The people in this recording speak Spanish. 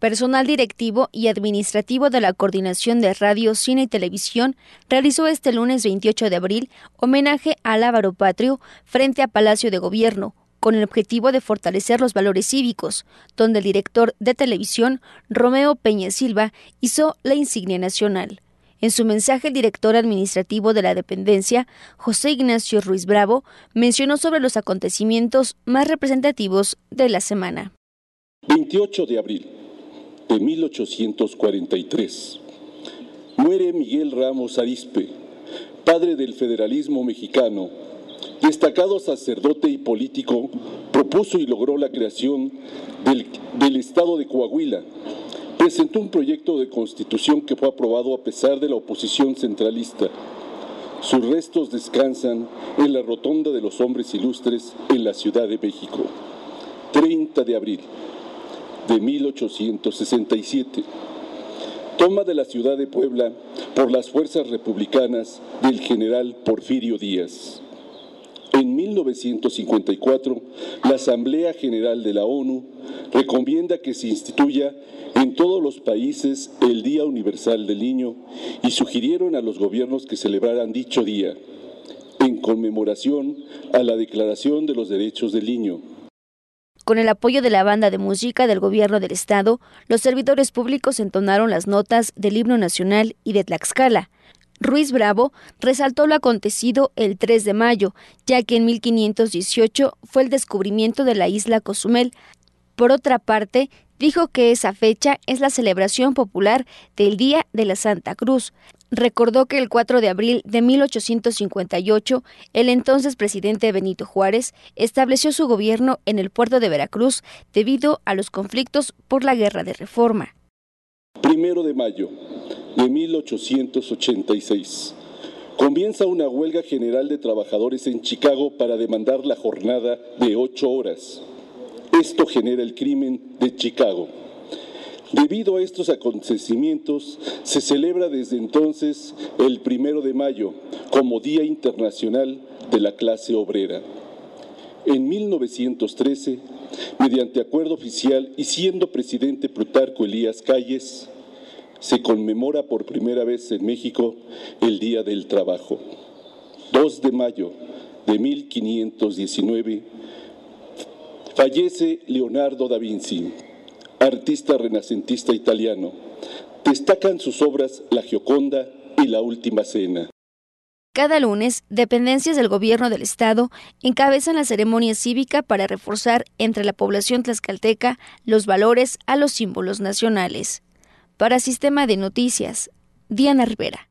Personal directivo y administrativo de la Coordinación de Radio, Cine y Televisión realizó este lunes 28 de abril homenaje al Ávaro Patrio frente a Palacio de Gobierno, con el objetivo de fortalecer los valores cívicos, donde el director de televisión, Romeo Peña Silva, hizo la insignia nacional. En su mensaje, el director administrativo de la dependencia, José Ignacio Ruiz Bravo, mencionó sobre los acontecimientos más representativos de la semana. 28 de abril de 1843. Muere Miguel Ramos Arispe, padre del federalismo mexicano, destacado sacerdote y político, propuso y logró la creación del, del, Estado de Coahuila. Presentó un proyecto de constitución que fue aprobado a pesar de la oposición centralista. Sus restos descansan en la Rotonda de los Hombres Ilustres en la Ciudad de México. 30 de abril de 1867. Toma de la ciudad de Puebla por las fuerzas republicanas del general Porfirio Díaz. En 1954, la Asamblea General de la ONU recomienda que se instituya en todos los países el Día Universal del Niño y sugirieron a los gobiernos que celebraran dicho día en conmemoración a la Declaración de los Derechos del Niño con el apoyo de la banda de música del gobierno del estado, los servidores públicos entonaron las notas del himno nacional y de Tlaxcala. Ruiz Bravo resaltó lo acontecido el 3 de mayo, ya que en 1518 fue el descubrimiento de la isla Cozumel. Por otra parte, dijo que esa fecha es la celebración popular del Día de la Santa Cruz, recordó que el 4 de abril de 1858 el entonces presidente Benito Juárez estableció su gobierno en el puerto de Veracruz debido a los conflictos por la guerra de reforma. Primero de mayo de 1886 comienza una huelga general de trabajadores en Chicago para demandar la jornada de ocho horas. Esto genera el crimen de Chicago Debido a estos acontecimientos, se celebra desde entonces el primero de mayo como Día Internacional de la Clase Obrera. En 1913, mediante acuerdo oficial y siendo presidente Plutarco Elías Calles, se conmemora por primera vez en México el Día del Trabajo. 2 de mayo de 1519, fallece Leonardo da Vinci artista renacentista italiano. Destacan sus obras La Gioconda y La Última Cena. Cada lunes, dependencias del gobierno del estado encabezan la ceremonia cívica para reforzar entre la población tlaxcalteca los valores a los símbolos nacionales. Para Sistema de Noticias, Diana Rivera.